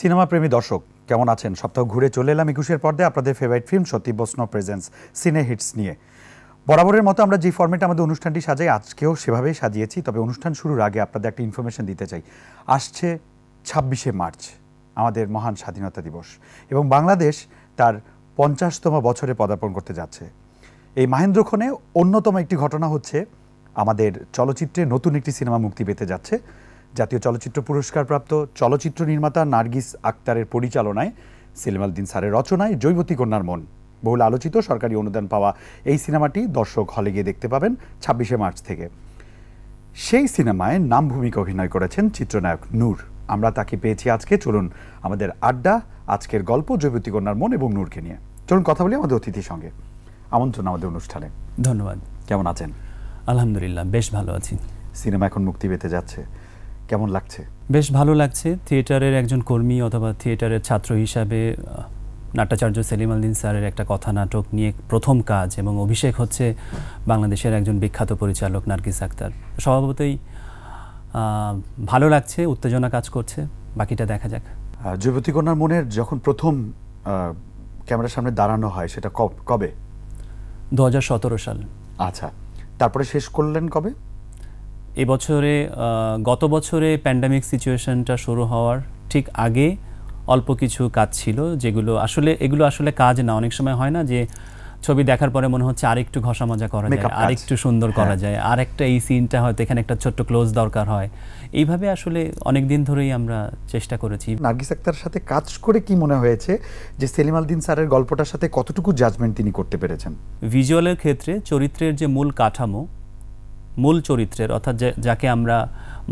Cinema প্রেমী দর্শক, কেমন আছেন? সপ্তাহ ঘুরে চলে এলাম একুশের পর্দায় আপনাদের ফেভারিট ফিল্ম সত্যি বৈষ্ণব প্রেজেন্স সিনে হিটস নিয়ে। বরাবরের মতো আমরা যে ফর্মেটে আমাদের অনুষ্ঠানটি সাজাই, আজকেও সেভাবেই সাজিয়েছি। তবে অনুষ্ঠান শুরুর আগে আপনাদের একটা ইনফরমেশন দিতে চাই। আসছে ছাব্বিশে মার্চ, আমাদের মহান স্বাধীনতা দিবস। এবং বাংলাদেশ তার পঞ্চাশতম বছরে পদার্পণ করতে যাচ্ছে। এই মাহেন্দ্রক্ষণে অন্যতম একটি ঘটনা হচ্ছে, আমাদের চলচ্চিত্রে নতুন একটি সিনেমা মুক্তি পেতে যাচ্ছে। জাতীয় চলচ্চিত্র পুরস্কারপ্রাপ্ত চলচ্চিত্র নির্মাতা নার্গিস আক্তারের পরিচালনায় সেলিমাল দিন স্যারের রচনায় জৈবতী কন্যার মন। বহুল আলোচিত সরকারি অনুদান পাওয়া এই সিনেমাটি দর্শক হলে গিয়ে দেখতে পাবেন ছাব্বিশে মার্চ থেকে। সেই সিনেমায় নাম ভূমিকা অভিনয় করেছেন চিত্রনায়ক নূর। আমরা তাকে পেয়েছি আজকে। চলুন আমাদের আড্ডা আজকের গল্প জৈবতী কন্যার মন এবং নূরকে নিয়ে। চলুন কথা বলি আমাদের অতিথির সঙ্গে। আমন্ত্রণ আমাদের অনুষ্ঠানে। ধন্যবাদ। কেমন আছেন? আলহামদুলিল্লাহ বেশ ভালো আছি। সিনেমা এখন মুক্তি পেতে যাচ্ছে। কেমন লাগছে? বেশ ভালো লাগছে। থিয়েটারের একজন কর্মী অথবা থিয়েটারের ছাত্র হিসাবে নাট্যাচার্য সেলিম আলদিন স্যারের একটা কথা নাটক নিয়ে প্রথম কাজ এবং অভিষেক হচ্ছে বাংলাদেশের একজন বিখ্যাত পরিচালক নার্গিস আক্তার। স্বভাবতই ভালো লাগছে উত্তেজনা কাজ করছে বাকিটা দেখা যাক। জৈবতী কন্যার মনের যখন প্রথম ক্যামেরার সামনে দাঁড়ানো হয় সেটা কব- দু হাজার সতেরো সাল। আচ্ছা তারপরে শেষ করলেন কবে? এবছরে গত বছরে প্যান্ডামিক সিচুয়েশনটা শুরু হওয়ার ঠিক আগে অল্প কিছু কাজ ছিল যেগুলো আসলে এগুলো আসলে কাজ না অনেক সময় হয় না যে ছবি দেখার পরে মনে হচ্ছে আরেকটু ঘষা মজা করা যায়। আরেকটু সুন্দর করা হ্যাঁ। যায় আর একটা এই সিনটা হয়তো এখানে একটা ছোট্ট ক্লোজ দরকার হয় এইভাবে আসলে অনেক দিন ধরেই আমরা চেষ্টা করেছি নার্গিস আক্তার সাথে কাজ করে কি মনে হয়েছে যে সেলিম আলদিন স্যারের গল্পটার সাথে কতটুকু জাজমেন্ট তিনি করতে পেরেছেন ভিজুয়ালের ক্ষেত্রে চরিত্রের যে মূল কাঠামো মূল চরিত্রের অর্থাৎ যাকে আমরা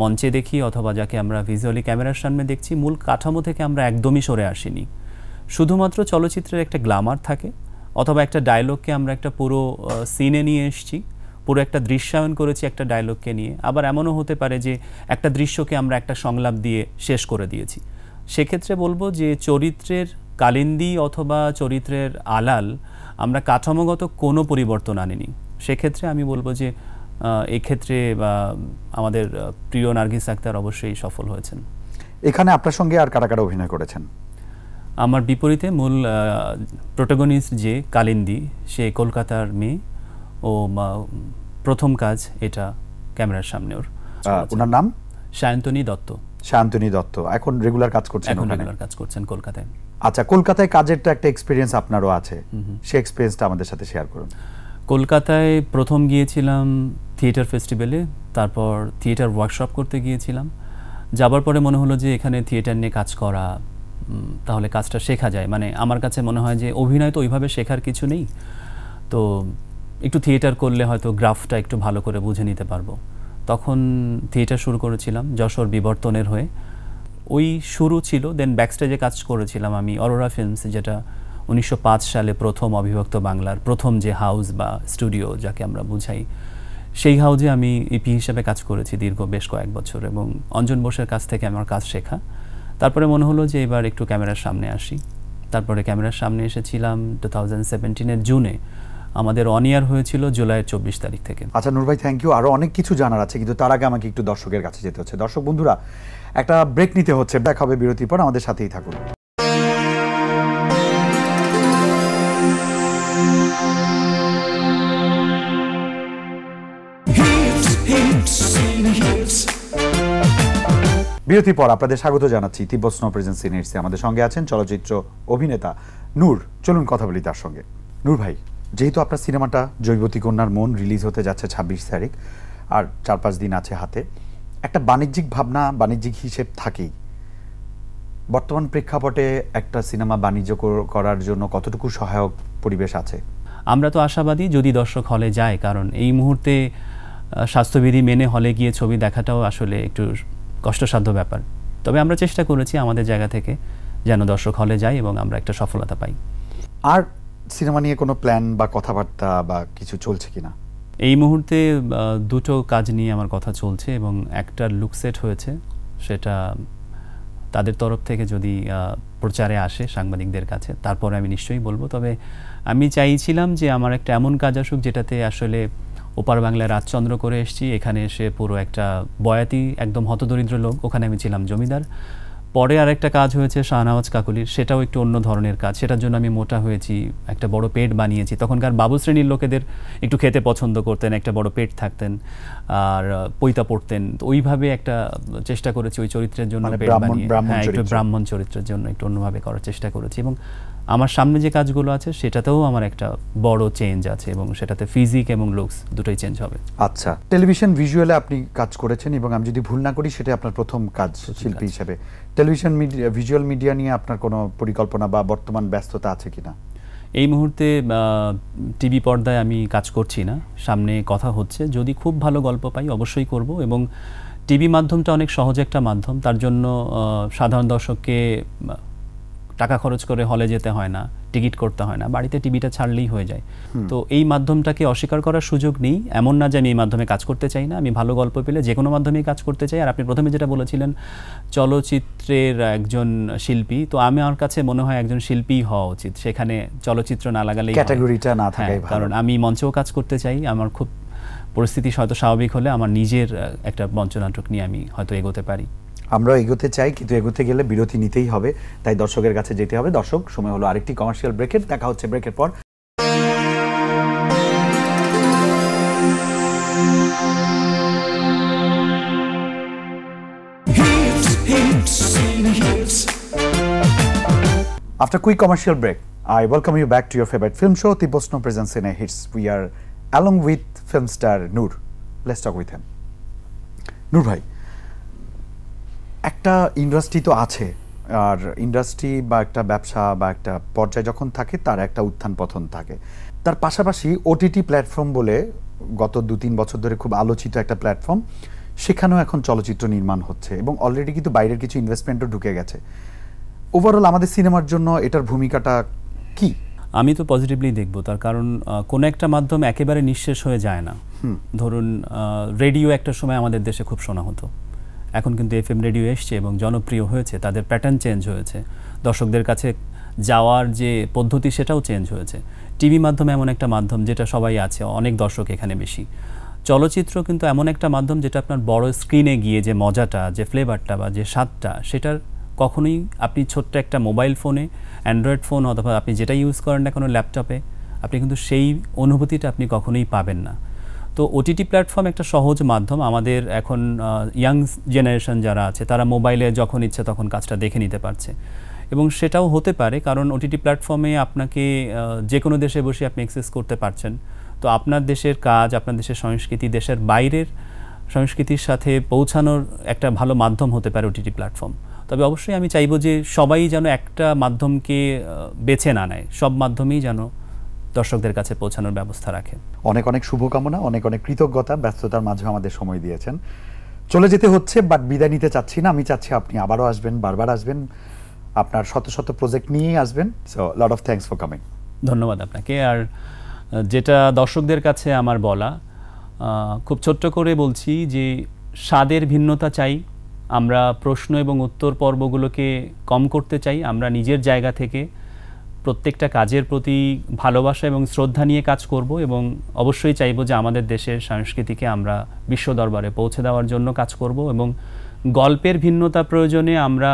মঞ্চে দেখি অথবা যাকে আমরা ভিজুয়ালি ক্যামেরার সামনে দেখছি, মূল কাঠামো থেকে আমরা একদমই সরে আসিনি। শুধুমাত্র চলচ্চিত্রের একটা গ্লামার থাকে, অথবা একটা ডায়লগকে আমরা একটা পুরো সিনে নিয়ে এসেছি, পুরো একটা দৃশ্যায়ন করেছি একটা ডায়লগকে নিয়ে। আবার এমনও হতে পারে যে একটা দৃশ্যকে আমরা একটা সংলাপ দিয়ে শেষ করে দিয়েছি। সেক্ষেত্রে বলব যে চরিত্রের কালিন্দি অথবা চরিত্রের আলাল আমরা কাঠামোগত কোনো পরিবর্তন আনিনি। সেক্ষেত্রে আমি বলব যে এক্ষেত্রে আমাদের প্রিয় নার্গিস আক্তার অবশ্যই সফল হয়েছেন। এখানে আপনার সঙ্গে আর কারা কারা অভিনয় করেছেন? আমার বিপরীতে মূল প্রোটাগনিস্ট যে কালিন্দি সে কলকাতার মেয়ে ও প্রথম কাজ এটা ক্যামেরার সামনে ওর। আহ, ওনার নাম? সায়ন্তনী দত্ত। সায়ন্তনী দত্ত। এখন রেগুলার কাজ করছেন এখন রেগুলার কাজ করছেন কলকাতায়। আচ্ছা কলকাতায় কাজের তো একটা এক্সপিরিয়েন্স আপনারও আছে। সেই এক্সপিরিয়েন্সটা আমাদের সাথে শেয়ার করুন। কলকাতায় প্রথম গিয়েছিলাম থিয়েটার ফেস্টিভ্যালে, তারপর থিয়েটার ওয়ার্কশপ করতে গিয়েছিলাম। যাবার পরে মনে হলো যে এখানে থিয়েটার নিয়ে কাজ করা তাহলে কাজটা শেখা যায়। মানে আমার কাছে মনে হয় যে অভিনয় তো ওইভাবে শেখার কিছু নেই। তো একটু থিয়েটার করলে হয়তো গ্রাফটা একটু ভালো করে বুঝে নিতে পারব। তখন থিয়েটার শুরু করেছিলাম যশোর বিবর্তনের হয়ে। ওই শুরু ছিল দেন ব্যাকস্টেজে কাজ করেছিলাম আমি, অরোরা ফিল্মস যেটা উনিশশো পাঁচ সালে প্রথম অবিভক্ত বাংলার, প্রথম যে হাউস বা স্টুডিও যাকে আমরা বুঝাই। সেই হাউজে আমি ইপি হিসেবে কাজ করেছি দীর্ঘ বেশ কয়েক বছর এবং অঞ্জন বোসের কাছ থেকে আমার কাজ শেখা। তারপরে মনে হলো যে এবার একটু ক্যামেরার সামনে আসি। তারপরে ক্যামেরার সামনে এসেছিলাম টু থাউজেন্ড সেভেন্টিনের জুনে। আমাদের অন ইয়ার হয়েছিল জুলাইয়ের চব্বিশ তারিখ থেকে। আচ্ছা নূর ভাই থ্যাংক ইউ আরও অনেক কিছু জানার আছে, কিন্তু তার আগে আমাকে একটু দর্শকের কাছে যেতে হচ্ছে। দর্শক বন্ধুরা, একটা ব্রেক নিতে হচ্ছে। দেখা হবে বিরতির পর, আমাদের সাথেই থাকুন। বিরতির পর আপনাদের স্বাগত জানাচ্ছি। তিব্বত স্নো প্রেজেন্স সিনিয়র্সে আমাদের সঙ্গে আছেন চলচ্চিত্র অভিনেতা নূর। চলুন কথা বলি তার সঙ্গে। নূর ভাই, যেহেতু আপনার সিনেমাটা জৈবতী কন্যার মন রিলিজ হতে যাচ্ছে ছাব্বিশ তারিখ, আর চার পাঁচ দিন আছে হাতে, একটা বাণিজ্যিক ভাবনা, বাণিজ্যিক হিসেব থাকেই। বর্তমান প্রেক্ষাপটে একটা সিনেমা বাণিজ্য করার জন্য কতটুকু সহায়ক পরিবেশ আছে? আমরা তো আশাবাদী যদি দর্শক হলে যায়, কারণ এই মুহূর্তে স্বাস্থ্যবিধি মেনে হলে গিয়ে ছবি দেখাটাও আসলে একটু কষ্টসাধ্য ব্যাপার। তবে আমরা চেষ্টা করেছি আমাদের জায়গা থেকে যেন দর্শক হলে যায় এবং আমরা একটা সফলতা পাই। আর সিনেমা নিয়ে কোনো প্ল্যান বা কথাবার্তা বা কিছু চলছে কিনা? এই মুহূর্তে দুটো কাজ নিয়ে আমার কথা চলছে এবং একটা লুক সেট হয়েছে। সেটা তাদের তরফ থেকে যদি প্রচারে আসে সাংবাদিকদের কাছে তারপরে আমি নিশ্চয়ই বলব। তবে আমি চাইছিলাম যে আমার একটা এমন কাজ আসুক যেটাতে আসলে ওপার বাংলায় রাজচন্দ্র করে এসেছি। এখানে এসে পুরো একটা বয়াতি, একদম হতদরিদ্র লোক। ওখানে আমি ছিলাম জমিদার। পরে আর একটা কাজ হয়েছে শাহনওয়াজ কাকুলির সেটাও একটু অন্য ধরনের কাজ। সেটার জন্য আমি মোটা হয়েছি একটা বড় পেট বানিয়েছি। তখনকার বাবু শ্রেণির লোকেদের একটু খেতে পছন্দ করতেন একটা বড় পেট থাকতেন আর পৈতা পড়তেন। তো ওইভাবে একটা চেষ্টা করেছি ওই চরিত্রের জন্য মানে পেট বানিয়ে। হ্যাঁ একটু ব্রাহ্মণ চরিত্রের জন্য একটু অন্যভাবে করার চেষ্টা করেছি। এবং আমার সামনে যে কাজগুলো আছে সেটাতেও আমার একটা বড় চেঞ্জ আছে এবং সেটাতে ফিজিক এবং লুকস দুটোই চেঞ্জ হবে। আচ্ছা টেলিভিশন ভিজুয়ালে আপনি কাজ করেছেন এবং আমি যদি ভুল না করি সেটা আপনার প্রথম কাজ শিল্পী হিসেবে। টেলিভিশন মিডিয়া ভিজুয়াল মিডিয়া নিয়ে আপনার কোনো পরিকল্পনা বা বর্তমান ব্যস্ততা আছে কিনা? এই মুহূর্তে টিভি পর্দায় আমি কাজ করছি না। সামনে কথা হচ্ছে। যদি খুব ভালো গল্প পাই, অবশ্যই করব এবং টিভি মাধ্যমটা অনেক সহজ একটা মাধ্যম। তার জন্য সাধারণ দর্শককে টাকা খরচ করে হলে যেতে হয় না। টিকিট করতে হয় না বাড়িতে টিভিটা ছাড়লেই হয়ে যায়। তো এই মাধ্যমটাকে অস্বীকার করার সুযোগ নেই এমন না যে আমি এই মাধ্যমে কাজ করতে চাই না আমি ভালো গল্প পেলে যে কোনো মাধ্যমেই কাজ করতে চাই। আর আপনি প্রথমে যেটা বলেছিলেন চলচ্চিত্রের একজন শিল্পী তো আমি আমার কাছে মনে হয় একজন শিল্পী হওয়া উচিত। সেখানে চলচ্চিত্র না লাগালে ক্যাটাগরিটা না থাকাই হ্যাঁ, কারণ আমি মঞ্চেও কাজ করতে চাই আমার খুব পরিস্থিতি হয়তো স্বাভাবিক হলে আমার নিজের একটা মঞ্চনাটক নিয়ে আমি হয়তো এগোতে পারি। আমরা এগোতে চাই কিন্তু এগোতে গেলে বিরতি নিতেই হবে তাই দর্শকের কাছে যেতে হবে দর্শক সময় হলো আরেকটি কমার্শিয়াল ব্রেকের দেখা হচ্ছে ব্রেকের পর. After quick commercial break, I welcome you back to your favorite film show, Tiposno Presents in a Hits. We are along with film star Noor. Let's talk with him. নূর ভাই একটা ইন্ডাস্ট্রি তো আছে আর industry বা একটা ব্যবসা বা একটা পর্যায়ে যখন থাকে তার একটা উত্থান পথন থাকে। তার পাশাপাশি ওটিটি প্ল্যাটফর্ম বলে গত দু তিন বছর ধরে খুব আলোচিত একটা প্ল্যাটফর্ম সেখানেও এখন চলচ্চিত্র নির্মাণ হচ্ছে এবং অলরেডি কিন্তু বাইরের কিছু ইনভেস্টমেন্টও ঢুকে গেছে। ওভারঅল আমাদের সিনেমার জন্য এটার ভূমিকাটা কি? আমি তো পজিটিভলি দেখব তার কারণ কোনো একটা মাধ্যম একেবারে নিঃশেষ হয়ে যায় না। ধরুন রেডিও একটা সময় আমাদের দেশে খুব শোনা হতো। এখন কিন্তু এফ এম রেডিও এসছে এবং জনপ্রিয় হয়েছে, তাদের প্যাটার্ন চেঞ্জ হয়েছে। দর্শকদের কাছে যাওয়ার যে পদ্ধতি, সেটাও চেঞ্জ হয়েছে। টিভি মাধ্যম এমন একটা মাধ্যম যেটা সবাই আছে, অনেক দর্শক এখানে বেশি। চলচ্চিত্র কিন্তু এমন একটা মাধ্যম যেটা আপনার বড় স্ক্রিনে গিয়ে যে মজাটা, যে ফ্লেভারটা বা যে স্বাদটা, সেটার কখনোই আপনি ছোট্ট একটা মোবাইল ফোনে অ্যান্ড্রয়েড ফোন অথবা আপনি যেটা ইউজ করেন না কোনো ল্যাপটপে আপনি কিন্তু সেই অনুভূতিটা আপনি কখনোই পাবেন না। তো ওটিটি প্ল্যাটফর্ম একটা সহজ মাধ্যম। আমাদের এখন ইয়াং জেনারেশন যারা আছে, তারা মোবাইলে যখন ইচ্ছে তখন কাজটা দেখে নিতে পারছে। এবং সেটাও হতে পারে, কারণ ওটিটি প্ল্যাটফর্মে আপনাকে যে কোনো দেশে বসে আপনি অ্যাক্সেস করতে পারছেন। তো আপনার দেশের কাজ, আপনার দেশের সংস্কৃতি, দেশের বাইরের সংস্কৃতির সাথে পৌঁছানোর একটা ভালো মাধ্যম হতে পারে ওটিটি প্ল্যাটফর্ম তবে অবশ্যই আমি চাইব যে সবাই যেন একটা মাধ্যমকে বেছে না নেয়। সব মাধ্যমেই যেন দর্শকদের কাছে পৌঁছানোর ব্যবস্থা রাখে অনেক অনেক শুভকামনা অনেক অনেক কৃতজ্ঞতা ব্যস্ততার মাঝে আমাদের সময় দিয়েছেন। চলে যেতে হচ্ছে বাট বিদায় নিতে চাচ্ছি না। আমি চাচ্ছি আপনি আবারও আসবেন বারবার আসবেন। আপনার শত শত প্রজেক্ট নিয়েই আসবেন। So lot of thanks for coming ধন্যবাদ আপনাকে। আর যেটা দর্শকদের কাছে আমার বলা খুব ছোট্ট করে বলছি যে স্বাদের ভিন্নতা চাই। আমরা প্রশ্ন এবং উত্তর পর্বগুলোকে কম করতে চাই। আমরা নিজের জায়গা থেকে প্রত্যেকটা কাজের প্রতি ভালোবাসা এবং শ্রদ্ধা নিয়ে কাজ করব এবং অবশ্যই চাইব যে আমাদের দেশের সংস্কৃতিকে আমরা বিশ্ব দরবারে পৌঁছে দেওয়ার জন্য কাজ করব এবং গল্পের ভিন্নতা প্রয়োজনে আমরা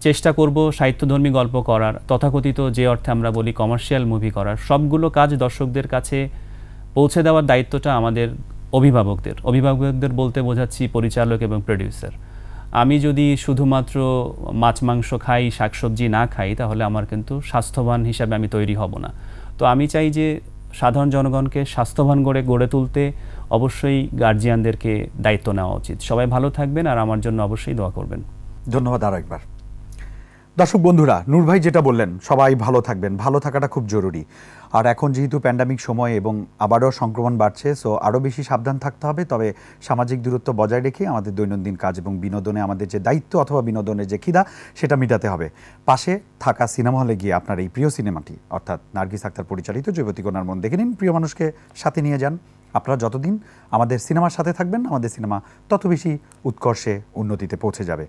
চেষ্টা করব সাহিত্যধর্মী গল্প করার, তথাকথিত যে অর্থে আমরা বলি কমার্শিয়াল মুভি করার, সবগুলো কাজ দর্শকদের কাছে পৌঁছে দেওয়ার দায়িত্বটা আমাদের অভিভাবকদের। অভিভাবকদের বলতে বোঝাচ্ছি পরিচালক এবং প্রডিউসার আমি যদি শুধুমাত্র মাছ, মাংস খাই, শাকসবজি না খাই, তাহলে আমার কিন্তু স্বাস্থ্যবান হিসাবে আমি তৈরি হব না। তো আমি চাই যে সাধারণ জনগণকে স্বাস্থ্যবান করে গড়ে তুলতে অবশ্যই গার্জিয়ানদেরকে দায়িত্ব নেওয়া উচিত। সবাই ভালো থাকবেন আর আমার জন্য অবশ্যই দোয়া করবেন। ধন্যবাদ আরও একবার দর্শক বন্ধুরা, নূর ভাই যেটা বললেন, সবাই ভালো থাকবেন। ভালো থাকাটা খুব জরুরি। আর এখন যেহেতু প্যান্ডামিক সময় এবং আবারও সংক্রমণ বাড়ছে সো আরও বেশি সাবধান থাকতে হবে। তবে সামাজিক দূরত্ব বজায় রেখে আমাদের দৈনন্দিন কাজ এবং বিনোদনে আমাদের যে দায়িত্ব অথবা বিনোদনের যে খিদা, সেটা মেটাতে হবে। পাশে থাকা সিনেমা হলে গিয়ে আপনার এই প্রিয় সিনেমাটি, অর্থাৎ নার্গিস আক্তার পরিচালিত যুবতী কন্যার মন দেখে নিন। প্রিয় মানুষকে সাথে নিয়ে যান আপনারা যতদিন। আমাদের সিনেমার সাথে থাকবেন, আমাদের সিনেমা তত বেশি উৎকর্ষে, উন্নতিতে পৌঁছে যাবে।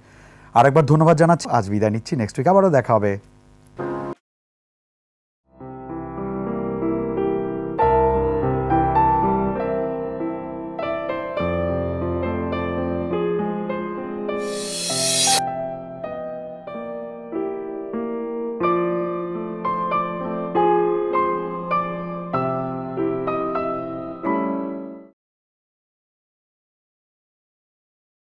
আরেকবার ধন্যবাদ জানাচ্ছি। আজ বিদায় নিচ্ছি। নেক্সট উইক আবারও দেখা হবে।